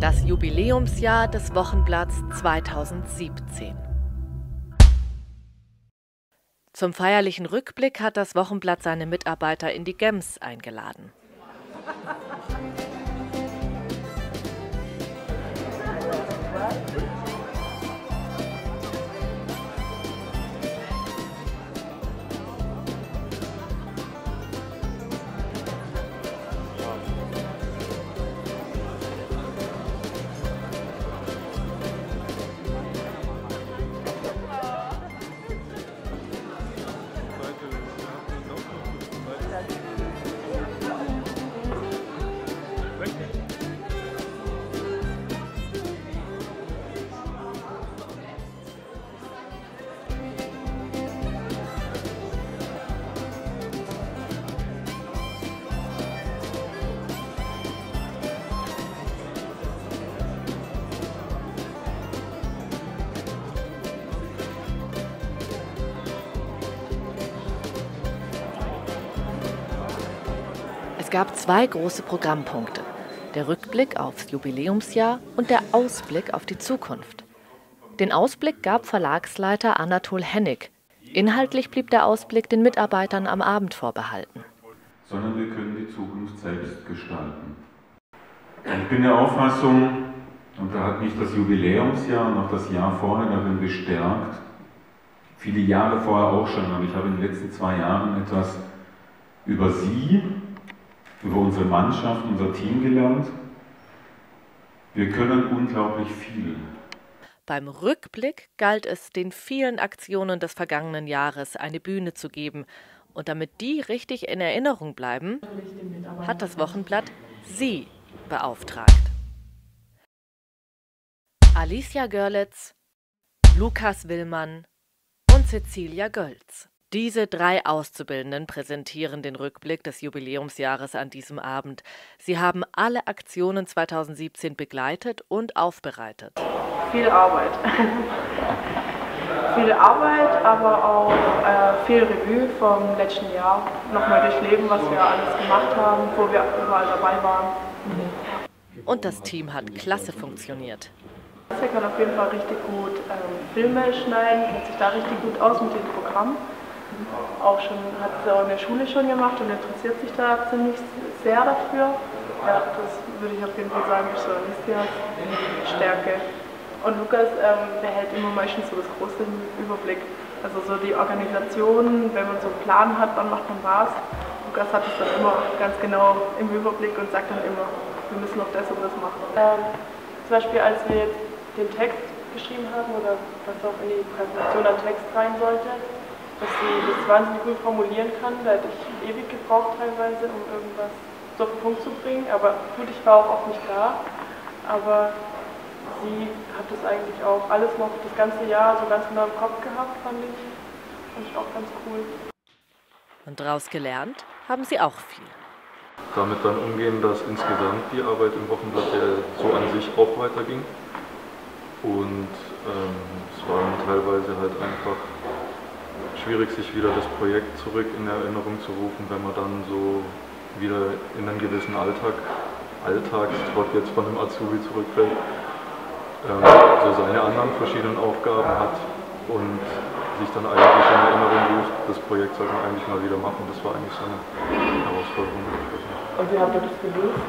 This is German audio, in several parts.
Das Jubiläumsjahr des Wochenblatts 2017. Zum feierlichen Rückblick hat das Wochenblatt seine Mitarbeiter in die Gems eingeladen. Es gab zwei große Programmpunkte. Der Rückblick aufs Jubiläumsjahr und der Ausblick auf die Zukunft. Den Ausblick gab Verlagsleiter Anatol Hennig. Inhaltlich blieb der Ausblick den Mitarbeitern am Abend vorbehalten. Sondern wir können die Zukunft selbst gestalten. Ich bin der Auffassung, und da hat mich das Jubiläumsjahr noch das Jahr vorher darin bestärkt, viele Jahre vorher auch schon, aber ich habe in den letzten zwei Jahren etwas über Sie über unsere Mannschaft, unser Team gelernt. Wir können unglaublich viel. Beim Rückblick galt es, den vielen Aktionen des vergangenen Jahres eine Bühne zu geben. Und damit die richtig in Erinnerung bleiben, hat das Wochenblatt Sie beauftragt. Alicia Görlitz, Lukas Willmann und Cecilia Gölz. Diese drei Auszubildenden präsentieren den Rückblick des Jubiläumsjahres an diesem Abend. Sie haben alle Aktionen 2017 begleitet und aufbereitet. Viel Arbeit. viel Arbeit, aber auch äh, viel Revue vom letzten Jahr. Nochmal durchleben, was wir alles gemacht haben, wo wir überall dabei waren. Und das Team hat klasse funktioniert. Er kann auf jeden Fall richtig gut ähm, Filme schneiden, kennt sich da richtig gut aus mit dem Programm auch schon, hat es auch in der Schule schon gemacht und interessiert sich da ziemlich sehr dafür. Ja, das würde ich auf jeden Fall sagen, ist so Alistias Stärke. Und Lukas ähm, behält immer meistens so das große Überblick. Also so die Organisation, wenn man so einen Plan hat, wann macht man was. Lukas hat es dann immer ganz genau im Überblick und sagt dann immer, wir müssen noch das und das machen. Ähm, zum Beispiel als wir den Text geschrieben haben oder was auch in die Präsentation an Text rein sollte, dass sie das wahnsinnig gut formulieren kann. Da hätte ich ewig gebraucht teilweise, um irgendwas so auf den Punkt zu bringen. Aber gut, ich war auch oft nicht da. Aber sie hat das eigentlich auch alles noch das ganze Jahr so ganz genau im Kopf gehabt, fand ich. Fand ich auch ganz cool. Und daraus gelernt haben sie auch viel. Damit dann umgehen, dass insgesamt die Arbeit im Wochenblatt ja so an sich auch weiterging. Und ähm, es waren teilweise halt einfach schwierig, sich wieder das Projekt zurück in Erinnerung zu rufen, wenn man dann so wieder in einen gewissen Alltag, Alltagstrott jetzt von einem Azubi zurückfällt, ähm, so seine anderen verschiedenen Aufgaben hat und sich dann eigentlich in Erinnerung ruft, das Projekt sollte man eigentlich mal wieder machen. Das war eigentlich so eine Herausforderung. Und wie habt ihr das gelöst?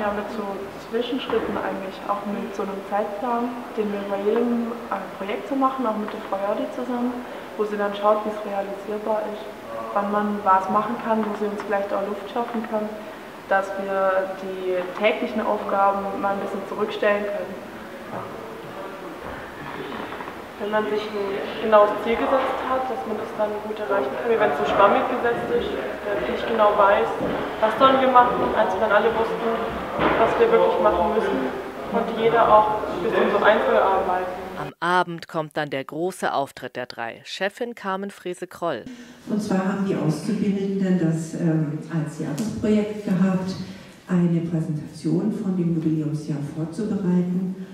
Ja, mit so Zwischenschritten eigentlich, auch mit so einem Zeitplan, den wir bei jedem äh, Projekt so machen, auch mit der Frau Jordi zusammen, wo sie dann schaut, wie es realisierbar ist, wann man was machen kann, wo sie uns vielleicht auch Luft schaffen kann, dass wir die täglichen Aufgaben mal ein bisschen zurückstellen können. Wenn man sich ein genaues Ziel gesetzt hat, dass man das dann gut erreichen kann, wenn es so schwammig gesetzt ist, der nicht genau weiß, was sollen wir machen, als dann alle wussten, was wir wirklich machen müssen und jeder auch ein bisschen so Einzelarbeiten. Am Abend kommt dann der große Auftritt der drei. Chefin Carmen Frese-Kroll. Und zwar haben die Auszubildenden das ähm, als Jahresprojekt gehabt, eine Präsentation von dem Jubiläumsjahr vorzubereiten.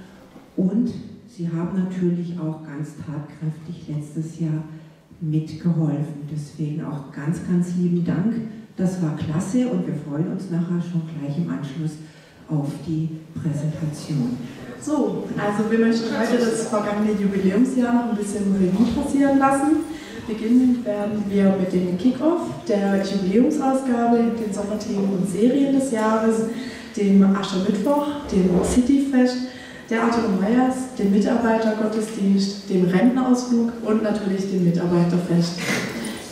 Und sie haben natürlich auch ganz tatkräftig letztes Jahr mitgeholfen. Deswegen auch ganz, ganz lieben Dank. Das war klasse und wir freuen uns nachher schon gleich im Anschluss auf die Präsentation. So, also wir möchten heute das vergangene Jubiläumsjahr noch ein bisschen Revue passieren lassen. Beginnen werden wir mit dem Kickoff der Jubiläumsausgabe, den Sommerthemen und Serien des Jahres, dem Aschermittwoch, dem Cityfest, der Arthur Meyers, dem Mitarbeitergottesdienst, dem Rentnerausflug und natürlich dem Mitarbeiterfest.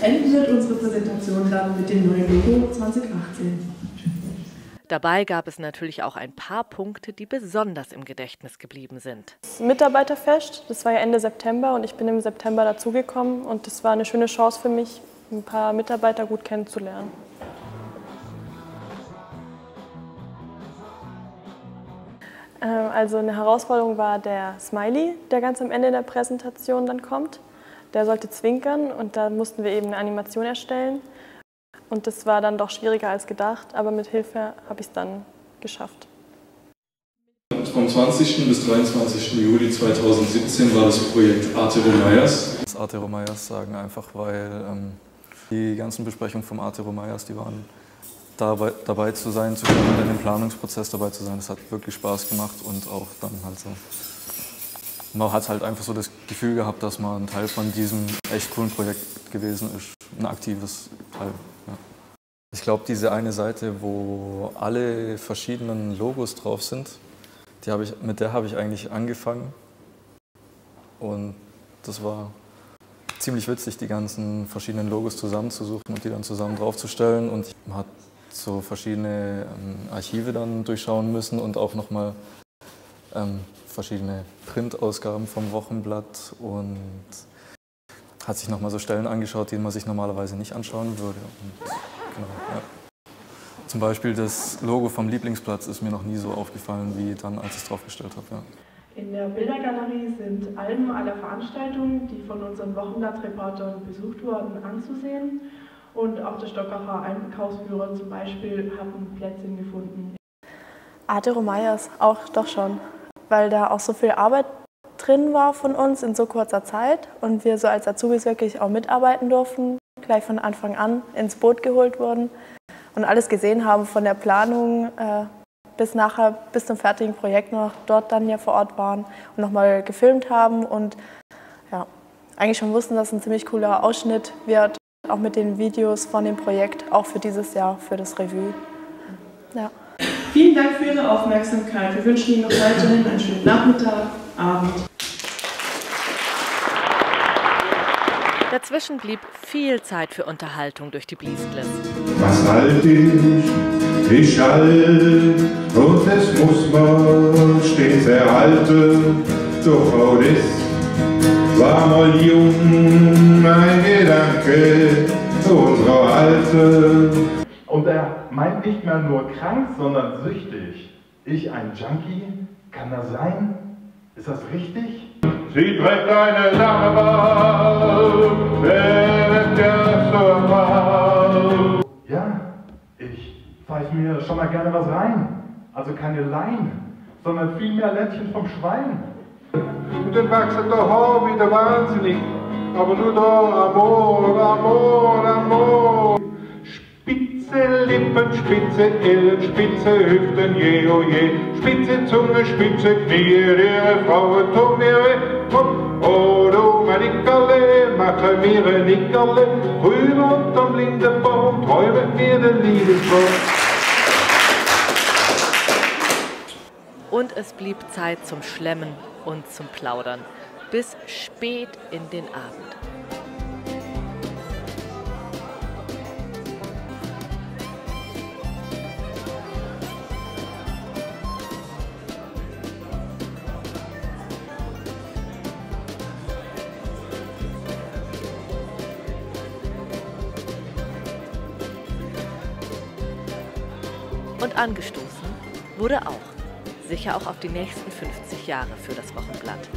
Enden wird unsere Präsentation dann mit dem neuen Logo 2018. Dabei gab es natürlich auch ein paar Punkte, die besonders im Gedächtnis geblieben sind. Das Mitarbeiterfest, das war ja Ende September und ich bin im September dazugekommen und das war eine schöne Chance für mich, ein paar Mitarbeiter gut kennenzulernen. Ähm, also eine Herausforderung war der Smiley, der ganz am Ende der Präsentation dann kommt. Der sollte zwinkern und da mussten wir eben eine Animation erstellen. Und das war dann doch schwieriger als gedacht, aber mit Hilfe habe ich es dann geschafft. Vom 20. bis 23. Juli 2017 war das Projekt Artero Meyers. Das Artero Meyers sagen einfach, weil ähm, die ganzen Besprechungen vom Artero Meyers, die waren dabei, dabei zu sein, zu können in dem Planungsprozess dabei zu sein, das hat wirklich Spaß gemacht und auch dann halt so. Man hat halt einfach so das Gefühl gehabt, dass man ein Teil von diesem echt coolen Projekt gewesen ist, ein aktives Teil. Ich glaube, diese eine Seite, wo alle verschiedenen Logos drauf sind, die ich, mit der habe ich eigentlich angefangen. Und das war ziemlich witzig, die ganzen verschiedenen Logos zusammenzusuchen und die dann zusammen draufzustellen. Und man hat so verschiedene ähm, Archive dann durchschauen müssen und auch nochmal ähm, verschiedene Printausgaben vom Wochenblatt und hat sich nochmal so Stellen angeschaut, die man sich normalerweise nicht anschauen würde. Und. Zum Beispiel das Logo vom Lieblingsplatz ist mir noch nie so aufgefallen, wie dann, als ich es draufgestellt habe. Ja. In der Bildergalerie sind Alben aller Veranstaltungen, die von unseren Wochenblattreportern besucht wurden, anzusehen. Und auch der Stockacher Einkaufsführer zum Beispiel hat ein Plätzchen gefunden. Adero Meyers auch doch schon, weil da auch so viel Arbeit drin war von uns in so kurzer Zeit und wir so als Azubis wirklich auch mitarbeiten durften, gleich von Anfang an ins Boot geholt wurden und alles gesehen haben von der Planung äh, bis nachher, bis zum fertigen Projekt noch dort dann ja vor Ort waren und nochmal gefilmt haben und ja, eigentlich schon wussten, dass ein ziemlich cooler Ausschnitt wird auch mit den Videos von dem Projekt, auch für dieses Jahr, für das Revue. Ja. Vielen Dank für Ihre Aufmerksamkeit. Wir wünschen Ihnen noch weiterhin einen schönen Nachmittag, Abend. Dazwischen blieb viel Zeit für Unterhaltung durch die Bliestlers. Was halt ich? Ich alt und es muss man stets erhalten, doch auch das war mal jung ein Gedanke unserer Alten. Und er meint nicht mehr nur krank, sondern süchtig. Ich ein Junkie? Kann das sein? Ist das richtig? Sie trägt eine Dame während der Sommer. Ja, ich pfeife mir schon mal gerne was rein. Also keine Lein, sondern vielmehr Ländchen vom Schwein. Und dann wachsen der Haar wieder wahnsinnig. Aber nur da, Amor, Amor, Amor. Spitze Lippen, spitze Ellen, spitze Hüften, je, oh je. Spitze Zunge, spitze Knie, ihre Frauen tun mir weh. Oh, du Nickerle, mache mir ein Nickerle. Grün unterm Lindenbaum, träumen mir den Liebesbaum. Und es blieb Zeit zum Schlemmen und zum Plaudern bis spät in den Abend. Und angestoßen wurde auch sicher auch auf die nächsten 50 Jahre für das Wochenblatt.